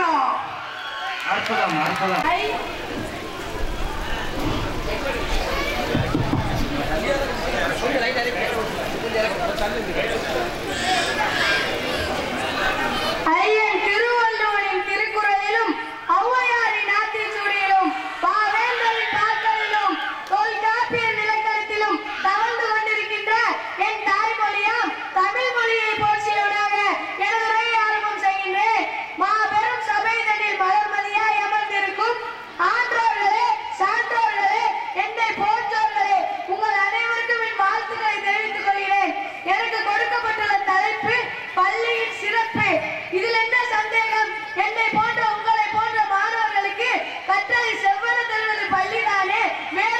하나! 알 거다, 알 거다. Mayor